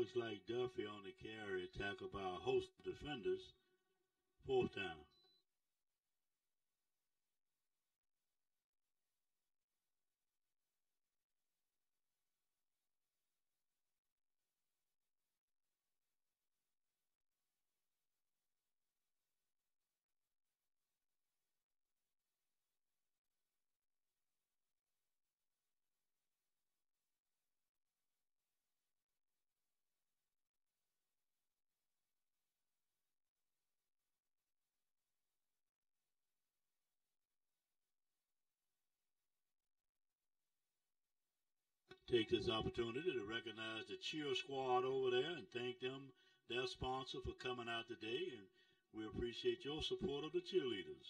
Looks like Duffy on the carry, tackled by a host of defenders. Fourth down. Take this opportunity to recognize the cheer squad over there and thank them, their sponsor, for coming out today. And we appreciate your support of the cheerleaders.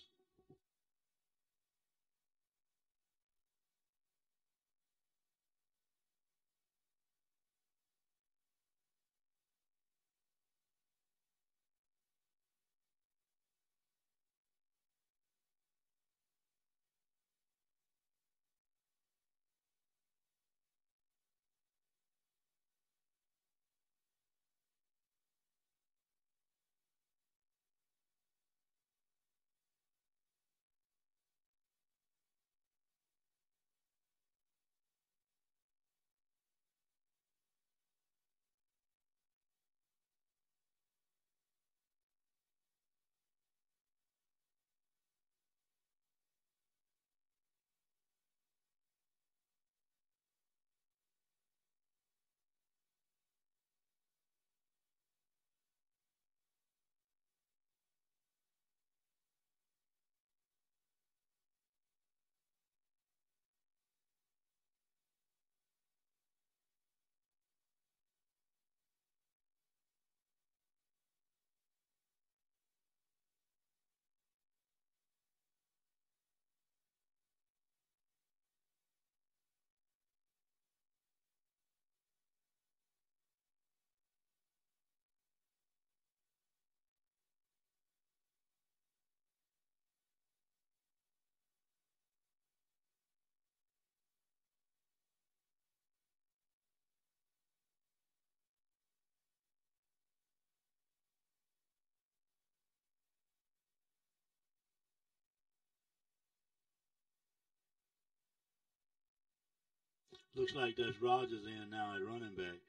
Looks like that's Rogers in now at running back,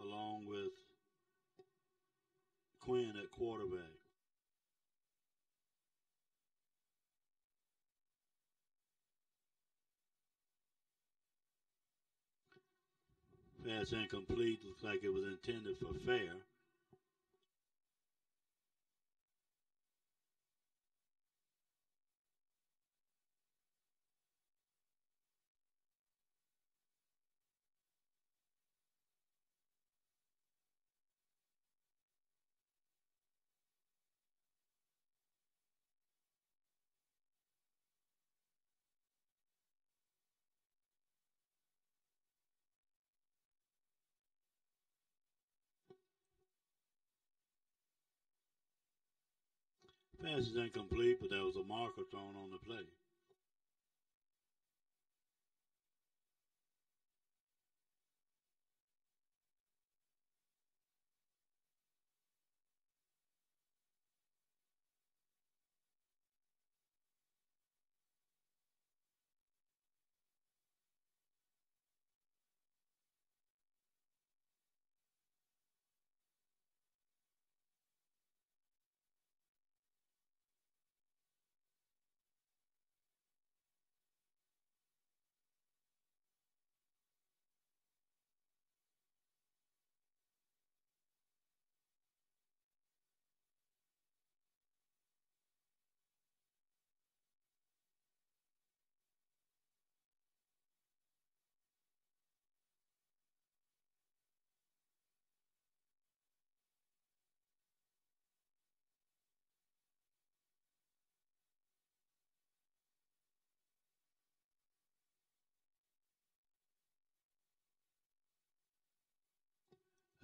along with Quinn at quarterback. Pass incomplete. Looks like it was intended for fair. Pass is incomplete, but there was a marker thrown on the play.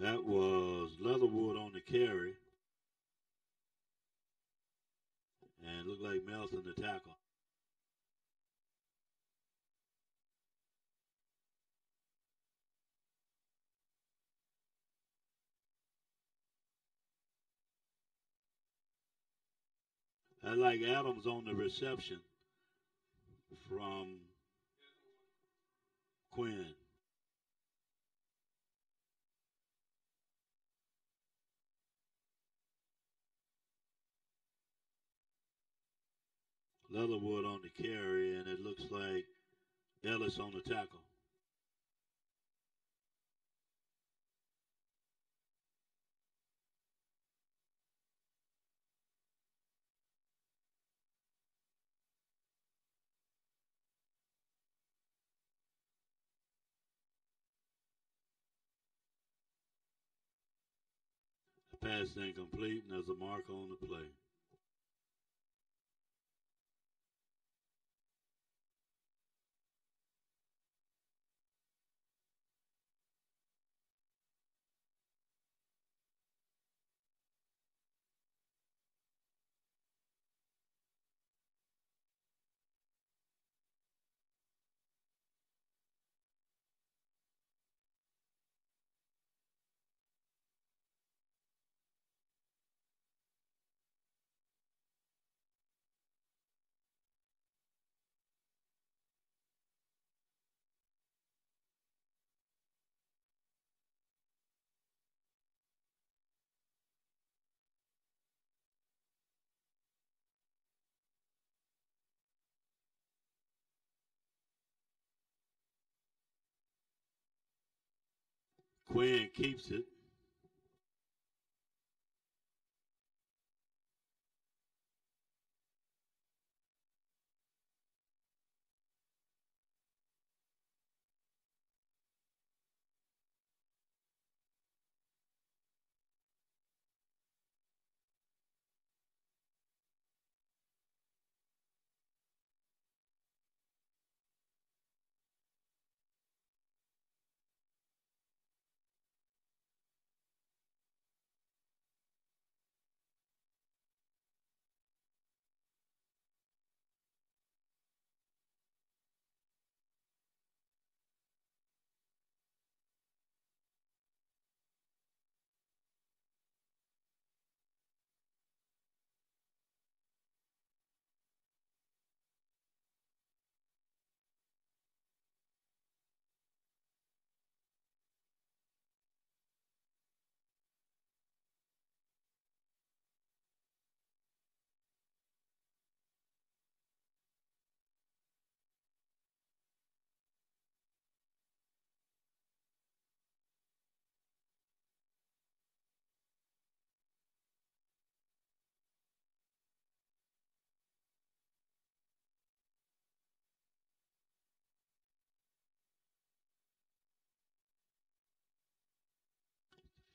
That was Leatherwood on the carry. And looked like Melson the tackle. I like Adams on the reception from Quinn. Leatherwood on the carry, and it looks like Ellis on the tackle. The pass incomplete, and there's a mark on the play. Quinn keeps it.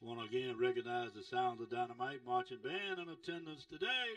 Want to again recognize the sounds of Dyn-O-Mite Marching Band in attendance today.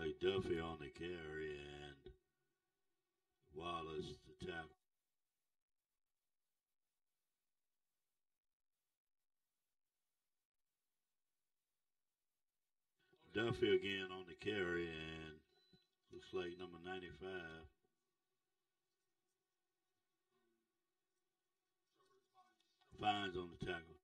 Like Duffy on the carry and Wallace the tackle. Duffy again on the carry and looks like number 95. Fines on the tackle.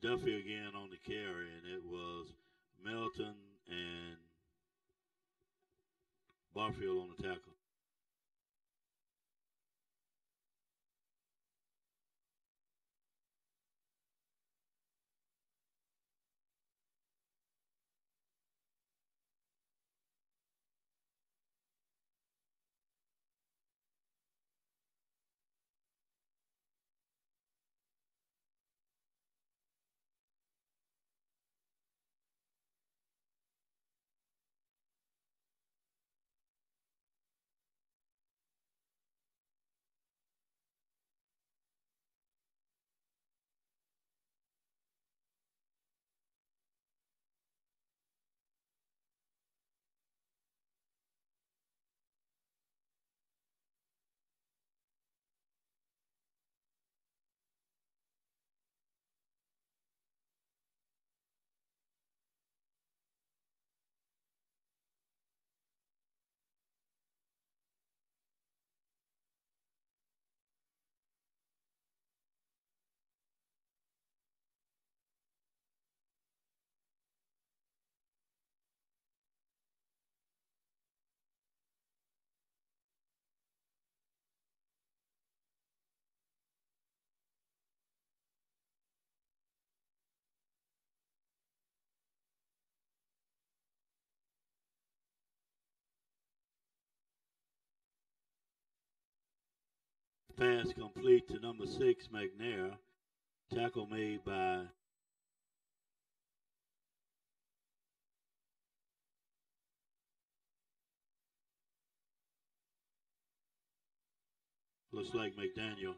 Duffy again on the carry, and it was Melton and Barfield on the tackle. Pass complete to number six, McNair. Tackle made by looks like McDaniel.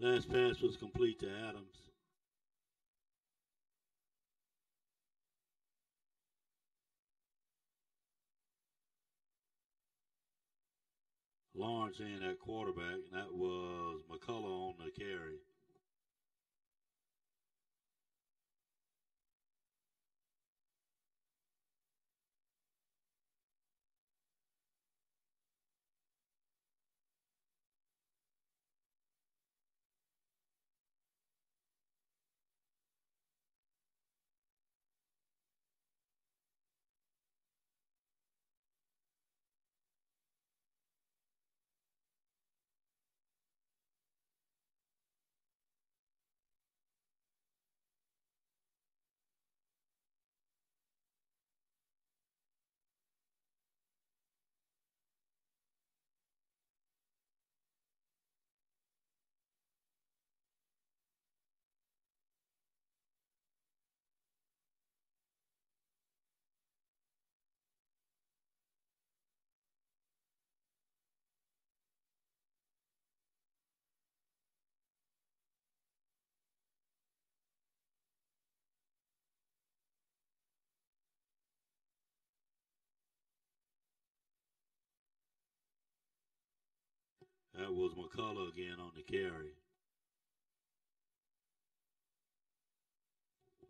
Last pass was complete to Adams. Lawrence in at quarterback, and that was McCullough on the carry. That was McCullough again on the carry.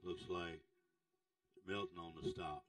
Looks like Milton on the stop.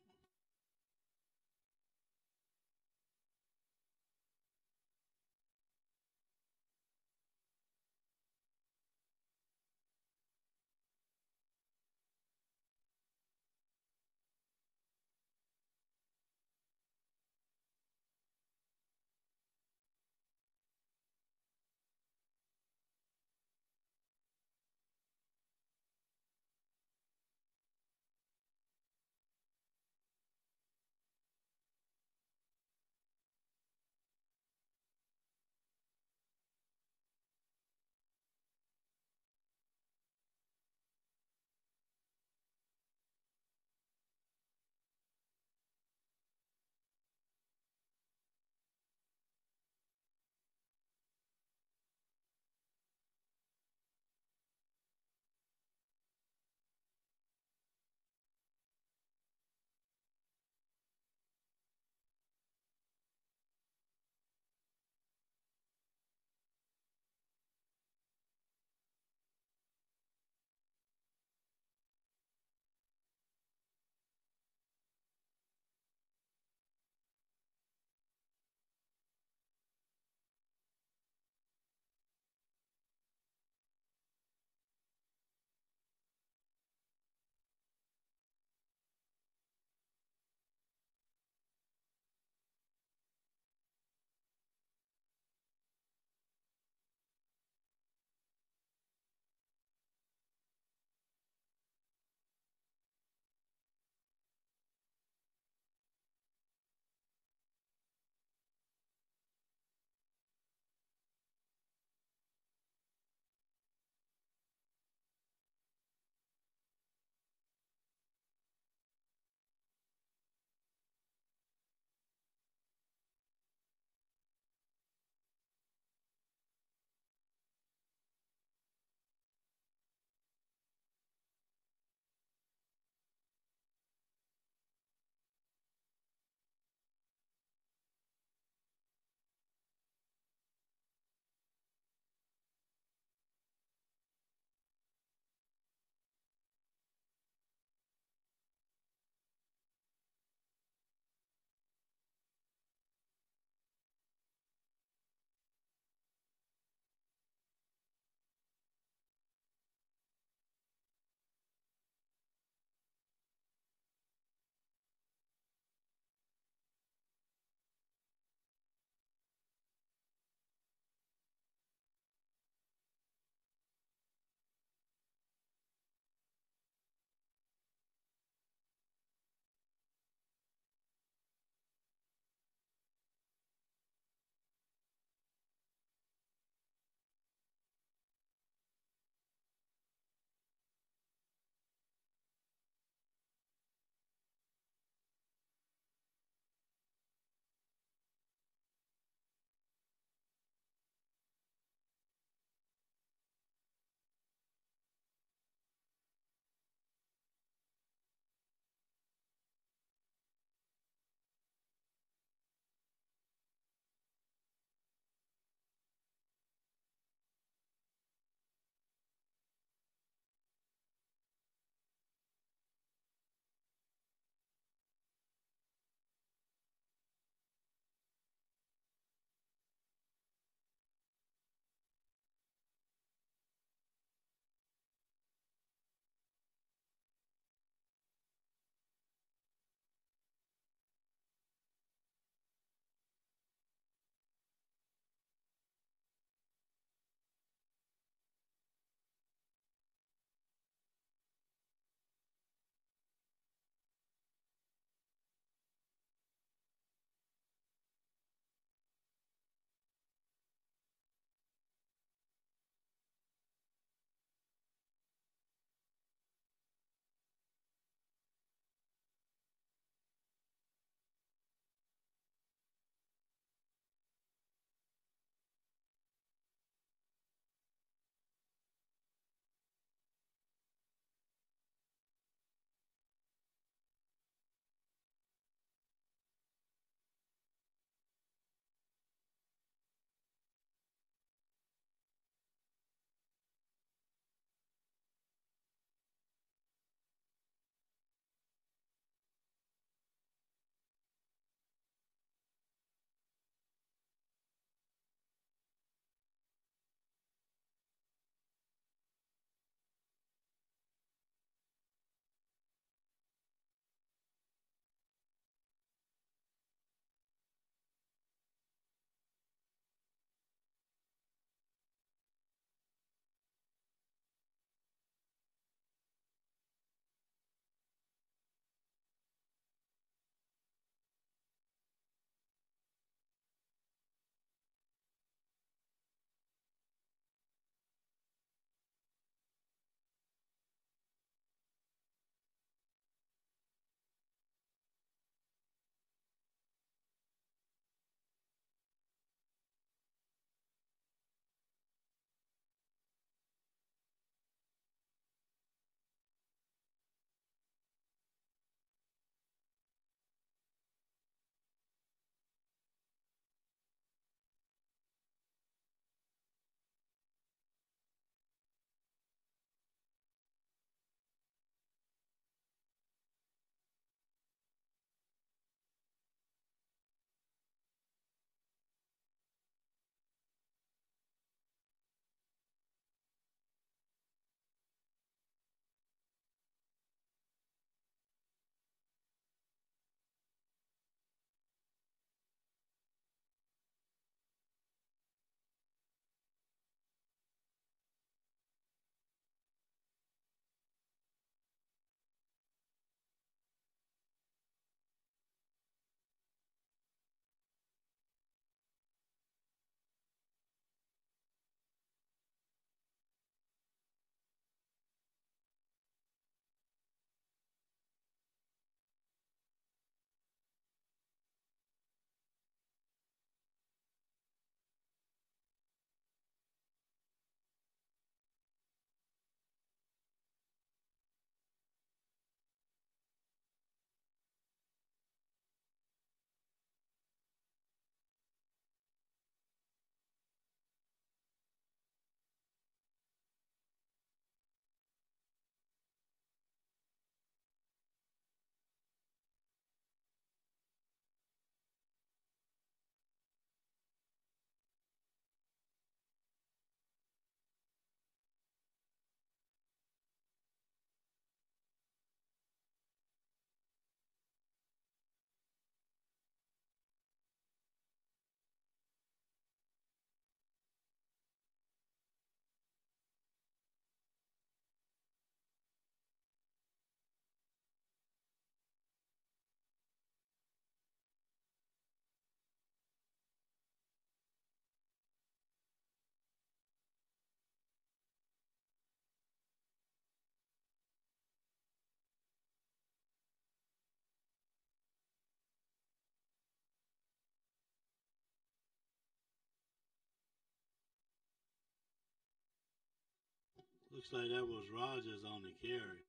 Looks like that was Rogers on the carry.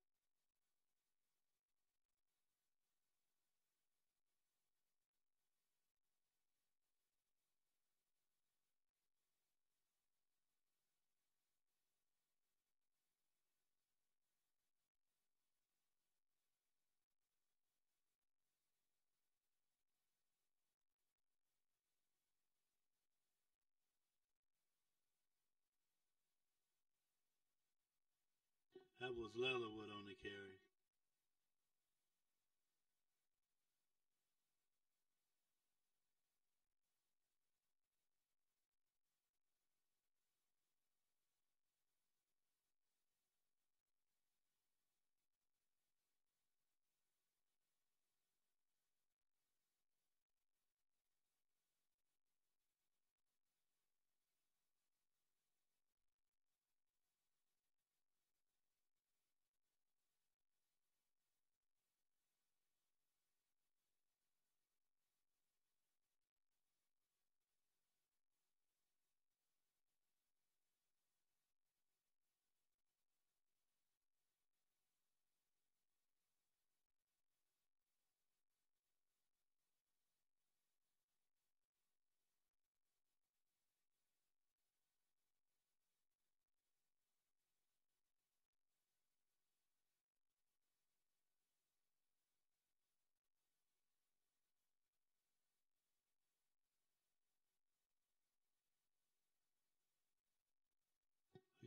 That was Leatherwood on the carry.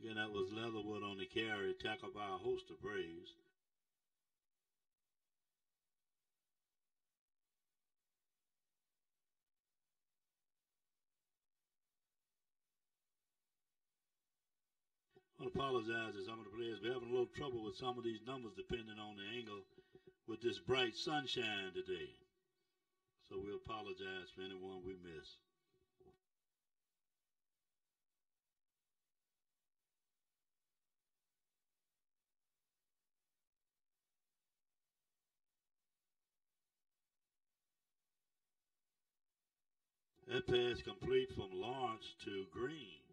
Again, that was Leatherwood on the carry, tackled by a host of Braves. I apologize to some of the players. We're having a little trouble with some of these numbers depending on the angle with this bright sunshine today. So we apologize for anyone we miss. That pass complete from Lawrence to Green.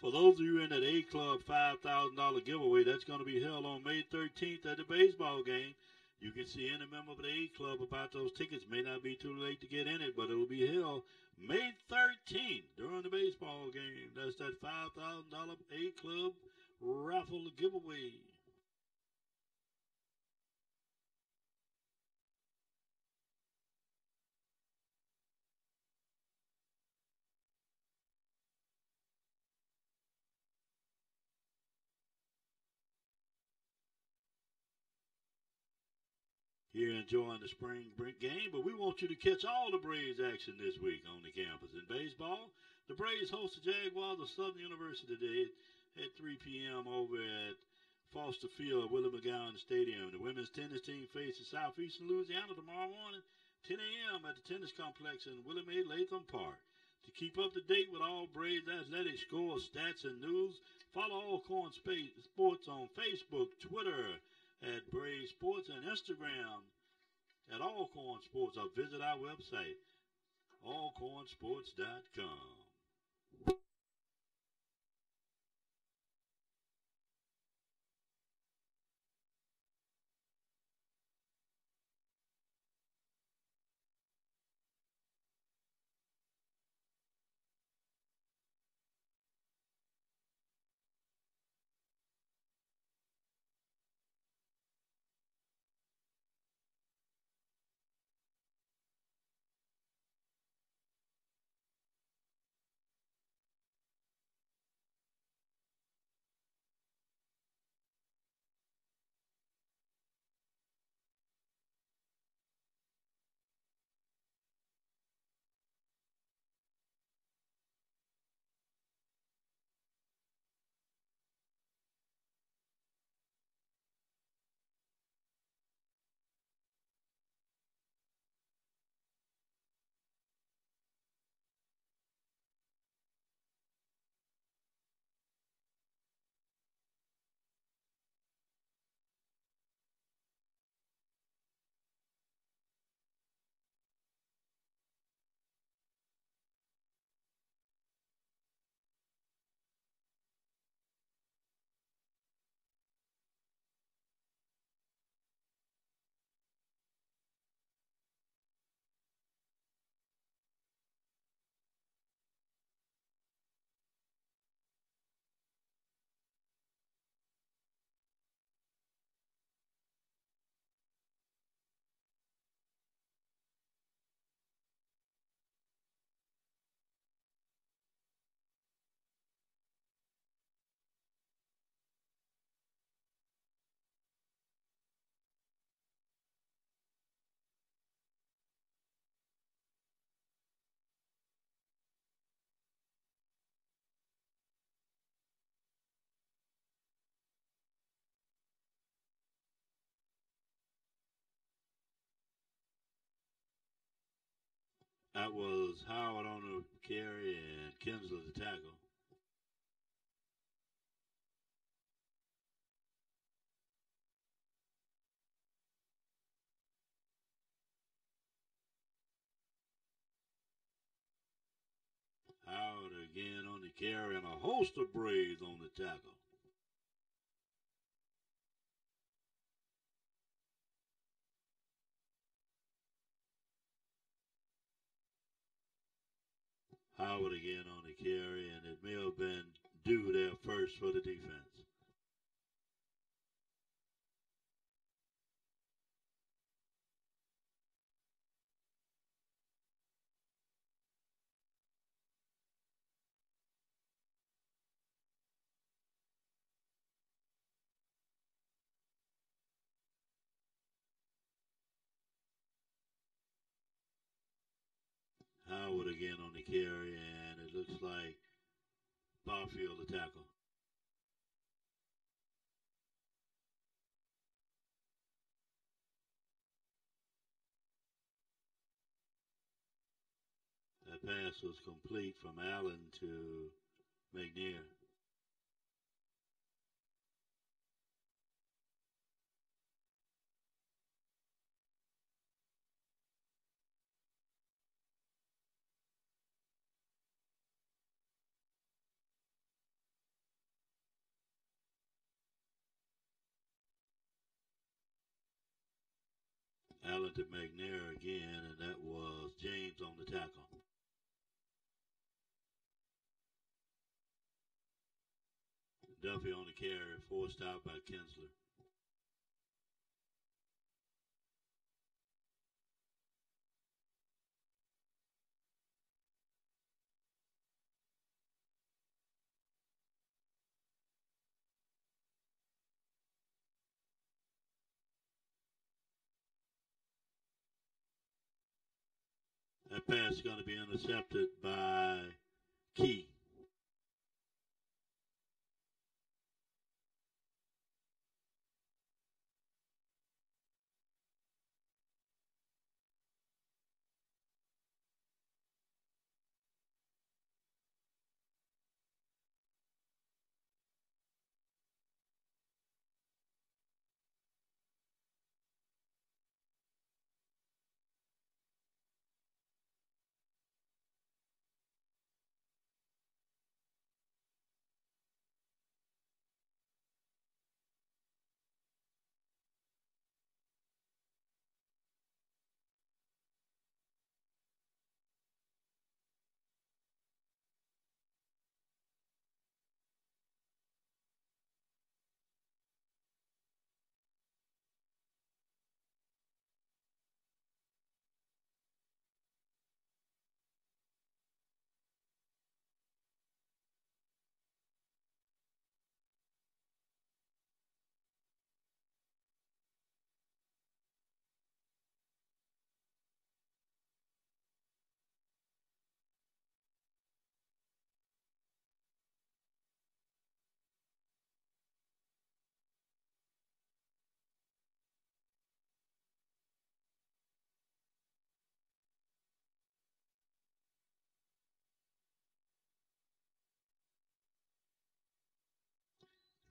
For those of you in that A Club $5,000 giveaway, that's going to be held on May 13th at the baseball game. You can see any member of the A Club about those tickets. May not be too late to get in it, but it will be held May 13th during the baseball game. That's that $5,000 A Club raffle giveaway. Enjoying the spring game, but we want you to catch all the Braves action this week on the campus. In baseball, the Braves host the Jaguars of Southern University today at 3 p.m. over at Foster Field, Willie McGowan Stadium. The women's tennis team faces Southeastern Louisiana tomorrow morning, 10 a.m. at the tennis complex in Willie Mae Latham Park. To keep up to date with all Braves athletic scores, stats, and news, follow Alcorn Sports on Facebook, Twitter, at Brave Sports and Instagram at Alcorn Sports or visit our website, alcornsports.com. That was Howard on the carry and Kinsler the tackle. Howard again on the carry and a host of Braves on the tackle. Howard again on the carry, and it may have been due there first for the defense. Howard again on the carry, and it looks like Barfield the tackle. That pass was complete from Allen to McNair. Allen to McNair again, and that was James on the tackle. Duffy on the carry, forced out by Kinsler. That pass is going to be intercepted by Key.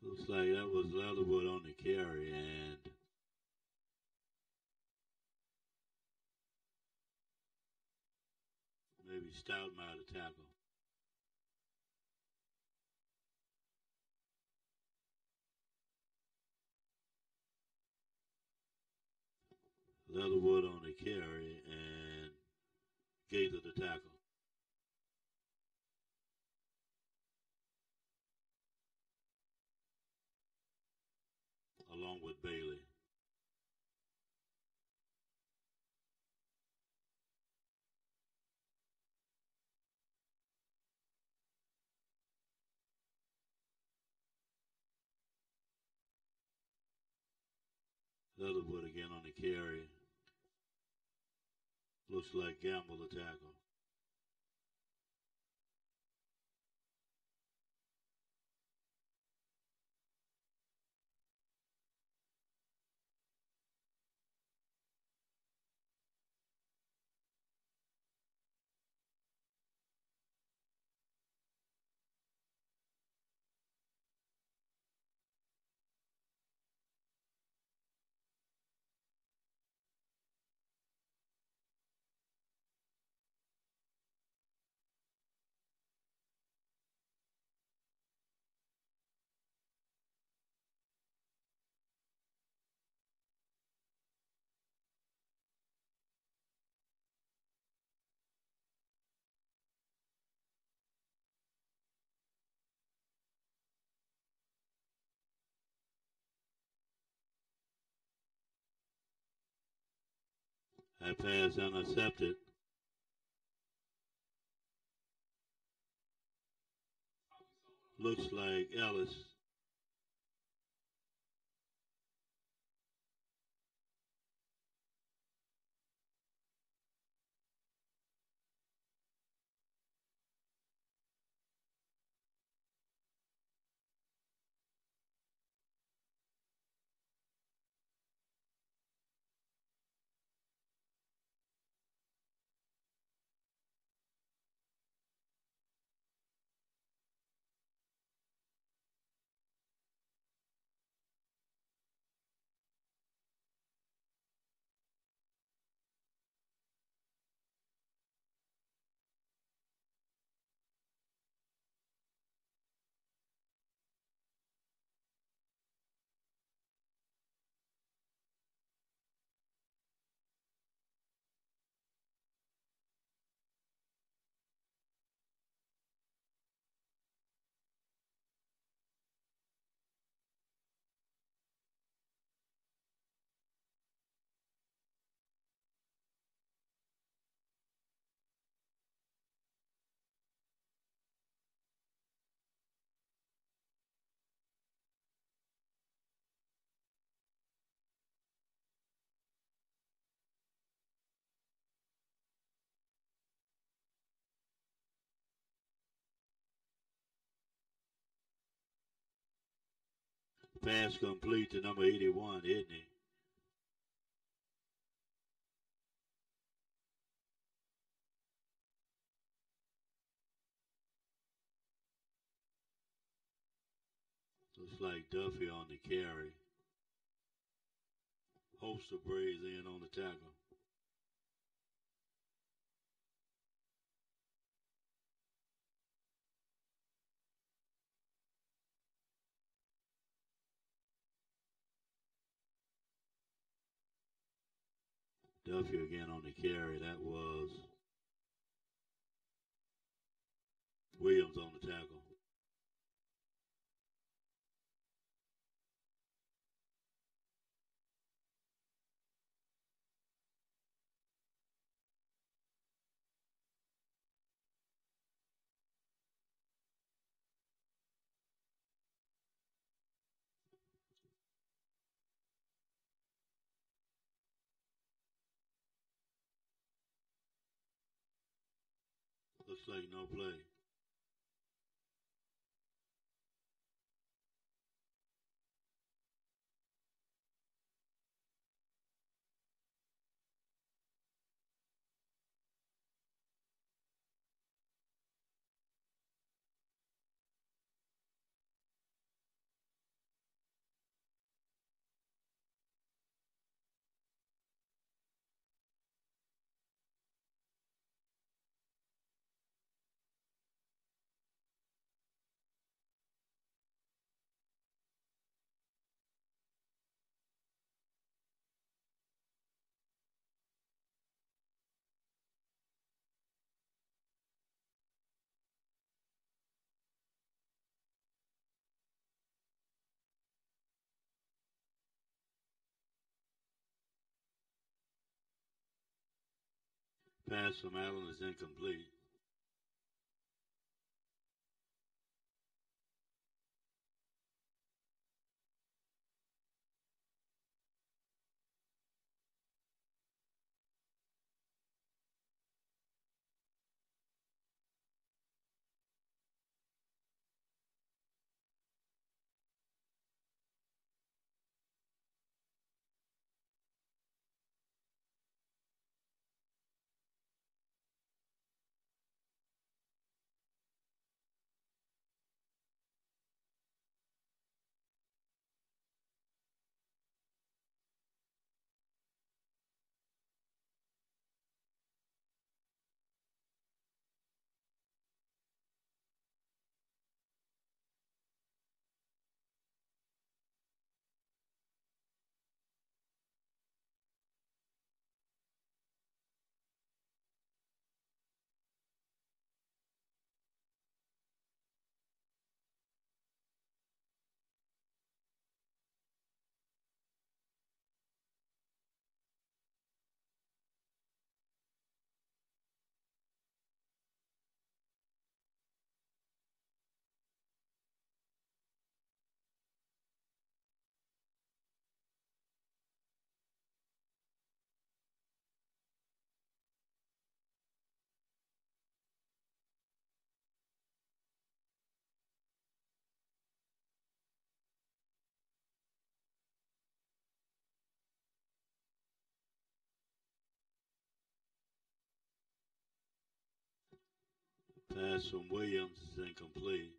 Looks like that was Leatherwood on the carry, and maybe Stoutmire to tackle. Leatherwood on the carry, and Gaither to tackle. Along with Bailey. Leatherwood again on the carry. Looks like Gamble the tackle. That pass intercepted. Looks like Ellis. Pass complete to number 81, isn't he? Looks like Duffy on the carry. Host of Braves in on the tackle. Duffy again on the carry. That was Williams on the tackle. Like no play. Pass from Allen is incomplete. From Williams is incomplete.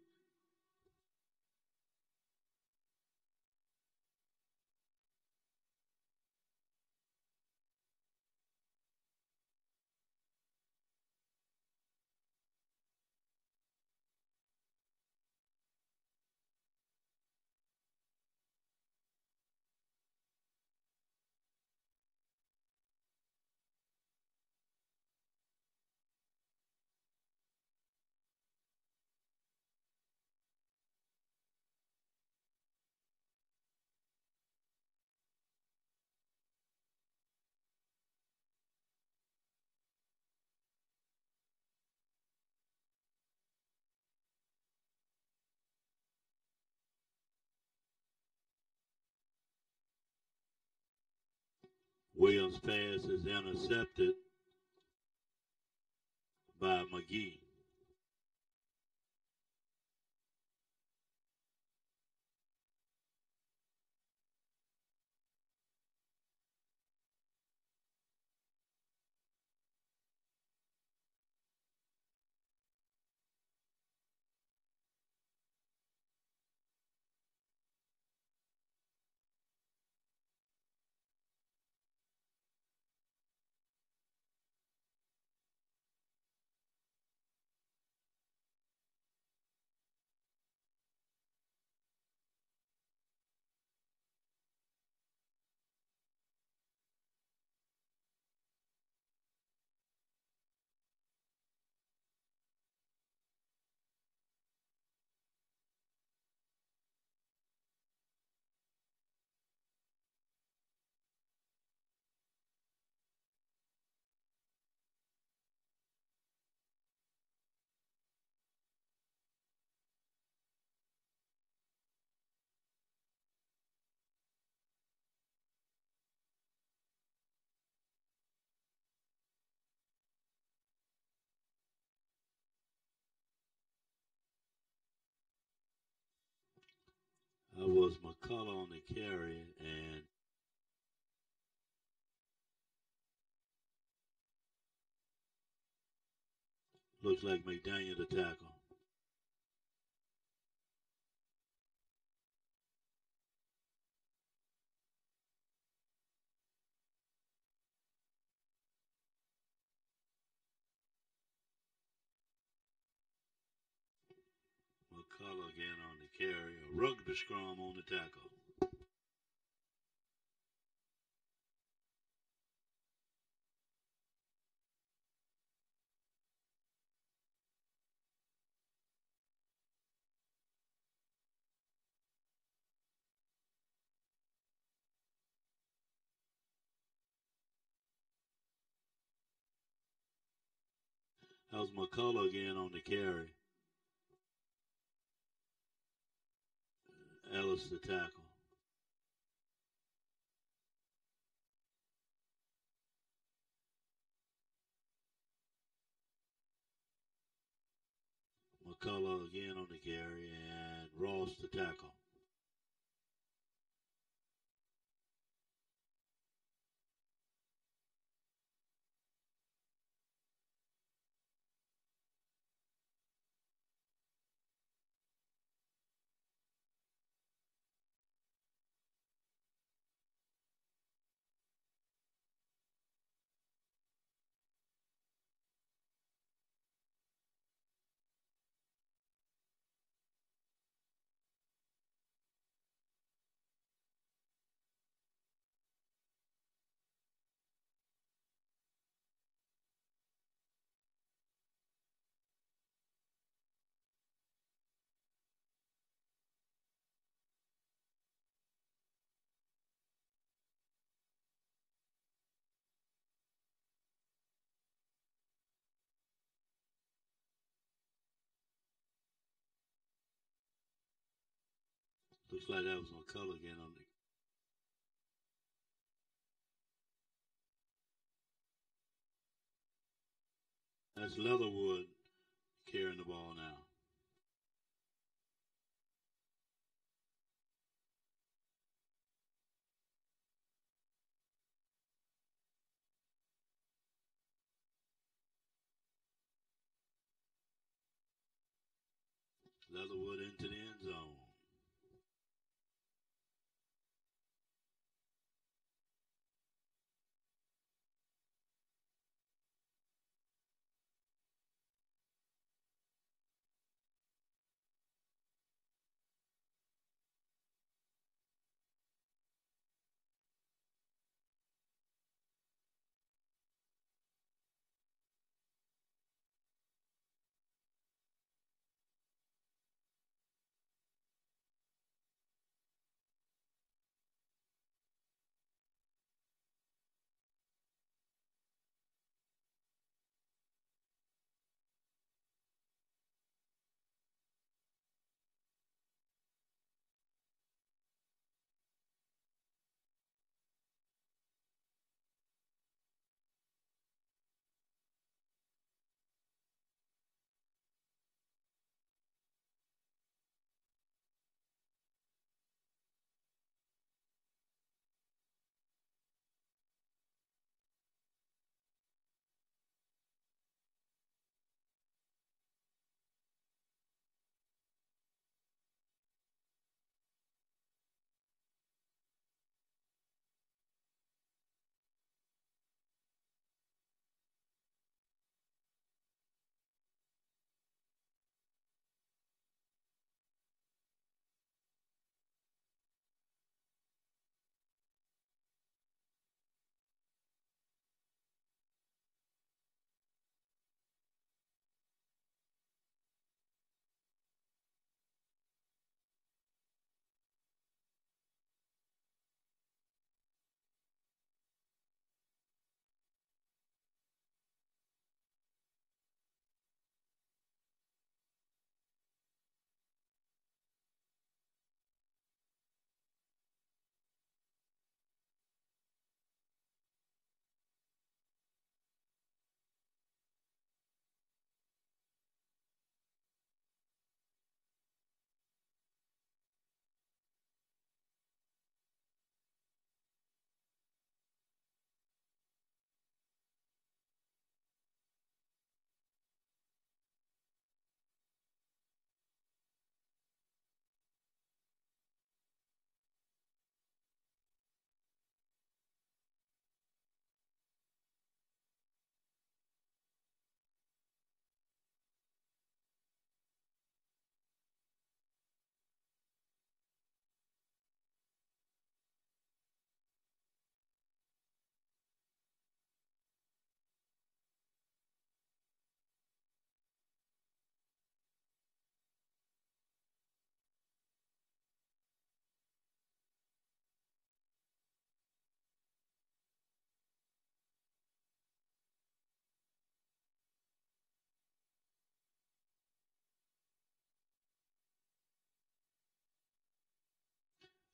Williams' pass is intercepted by McGee. Was McCullough on the carry, and looks like McDaniel to tackle. McCullough again on the carry. Rugby scrum on the tackle. Was McCullough again on the carry. Ellis the tackle. McCullough again on the carry and Ross the tackle. Looks like that was McCullough again on the That's Leatherwood carrying the ball now. Leatherwood into the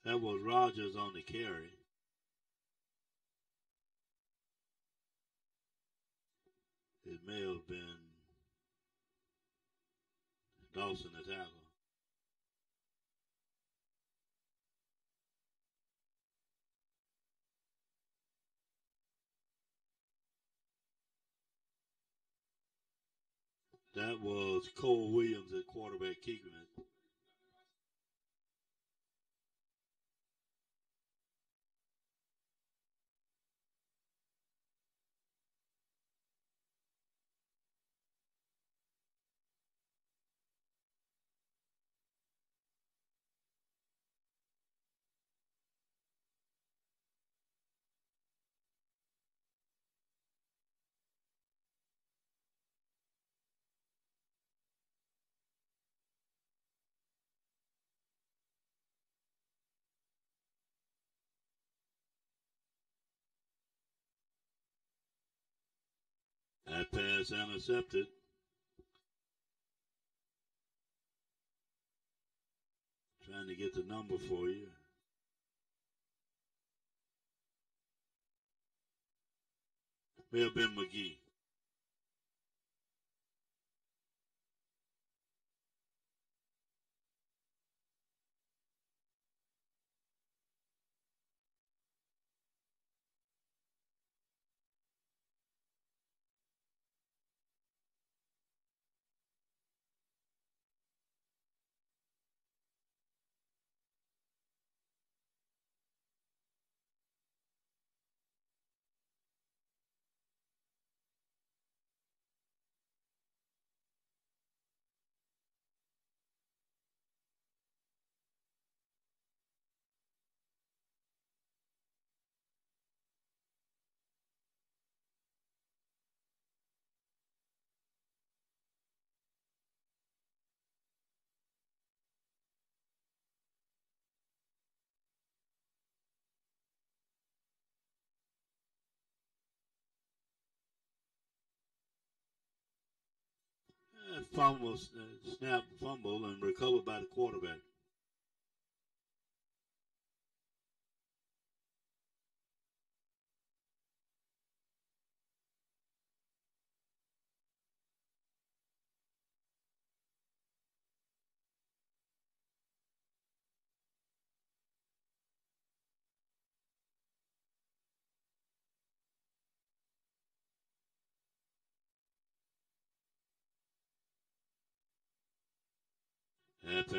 That was Rogers on the carry. It may have been Dawson the tackle. That was Cole Williams at quarterback kicking it. Pass intercepted. Trying to get the number for you. May have been McGee. Fumble, uh, snap, fumble, and recovered by the quarterback. That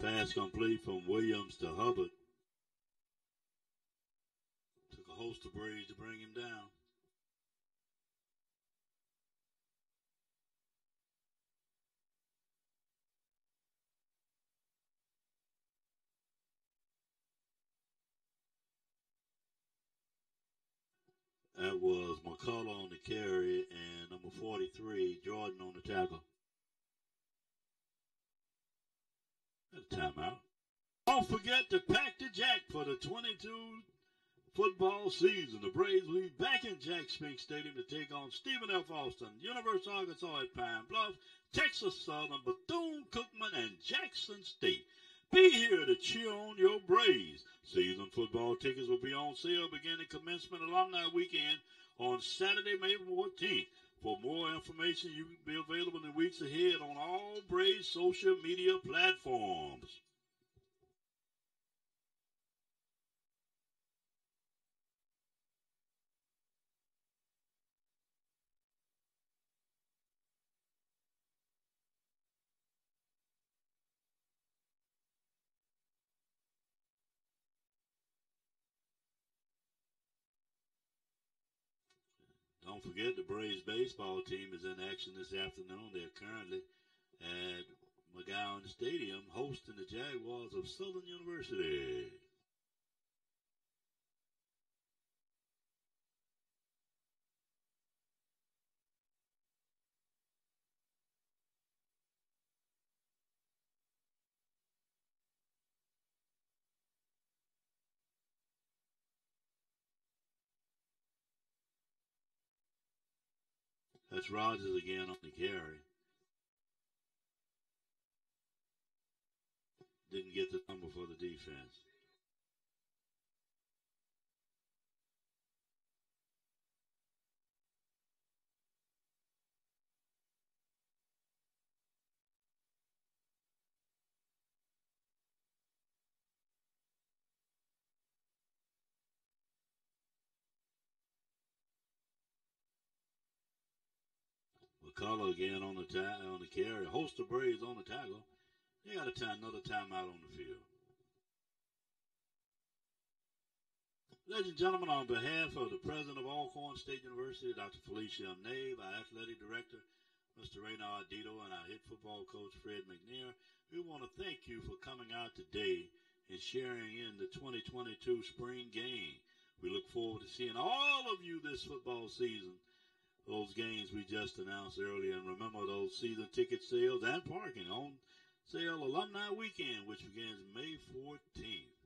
Pass complete from Williams to Hubbard. Took a host of Braves to bring him down. That was McCullough on the carry and number 43, Jordan on the tackle. Timeout. Don't forget to pack the jack for the 22 football season. The Braves will be back in Jack Spinks Stadium to take on Stephen F. Austin, University of Arkansas at Pine Bluff, Texas Southern, Bethune-Cookman, and Jackson State. Be here to cheer on your Braves. Season football tickets will be on sale beginning commencement alumni weekend on Saturday, May 14th. For more information, you will be available in the weeks ahead on all Braves social media platforms. Don't forget the Braves baseball team is in action this afternoon. They're currently at McGowan Stadium hosting the Jaguars of Southern University. That's Rogers again on the carry. Didn't get the number for the defense. McCullough again on the ta- on the carry. Of Braves on the tackle. They got a time, another timeout on the field. Ladies and gentlemen, on behalf of the president of Alcorn State University, Dr. Felicia Nave, our athletic director, Mr. Reynard Dito, and our head football coach, Fred McNair, we want to thank you for coming out today and sharing in the 2022 spring game. We look forward to seeing all of you this football season those games we just announced earlier. And remember those season ticket sales and parking on sale alumni weekend, which begins May 14th.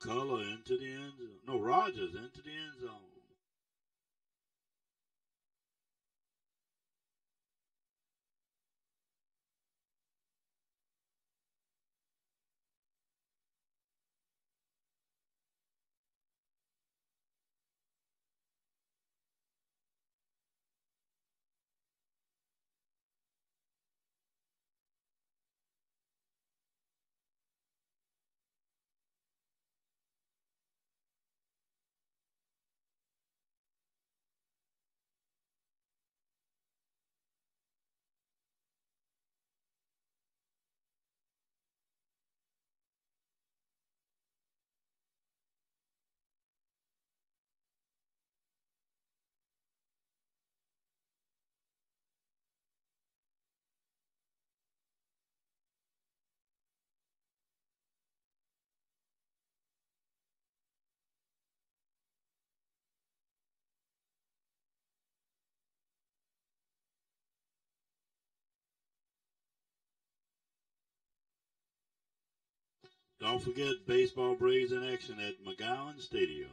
McCullough into the end zone. No, Rogers into the end zone. Don't forget baseball Braves in action at McGowan Stadium.